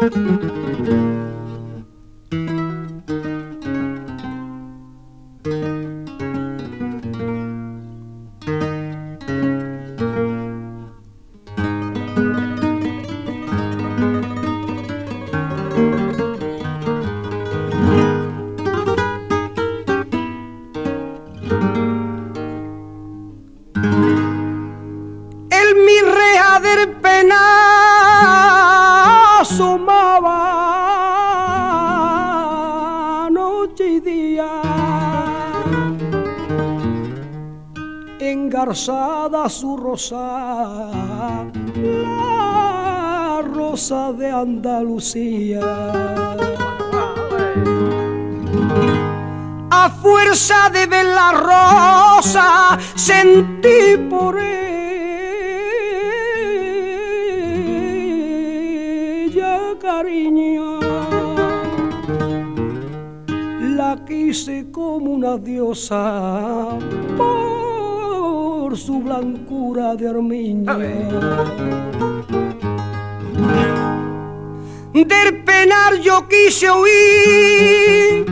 El mi reja del penal. Su rosa, la rosa de Andalucía. A fuerza de ver la rosa, sentí por ella cariño. La quise como una diosa su blancura de armiña. Del penar yo quise huir,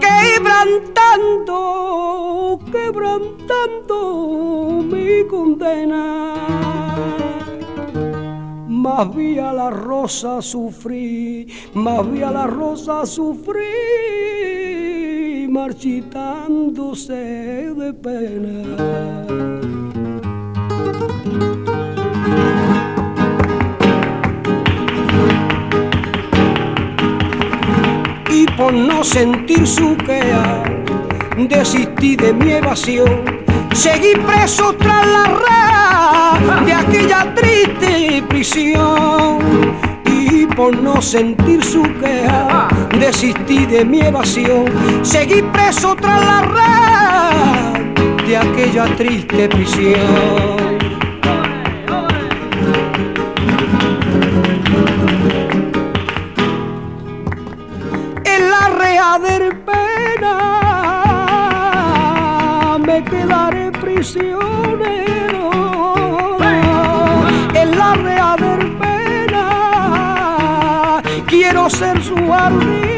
quebrantando, quebrantando mi condena. Más vi a la rosa sufrir, más vi a la rosa sufrir, marchitándose de pena. Y por no sentir su queja, desistí de mi evasión. Seguí preso tras la red de aquella triste prisión. Por no sentir su queja, desistí de mi evasión. Seguí preso tras la red de aquella triste prisión. pena me quedaré prisionero ser guardi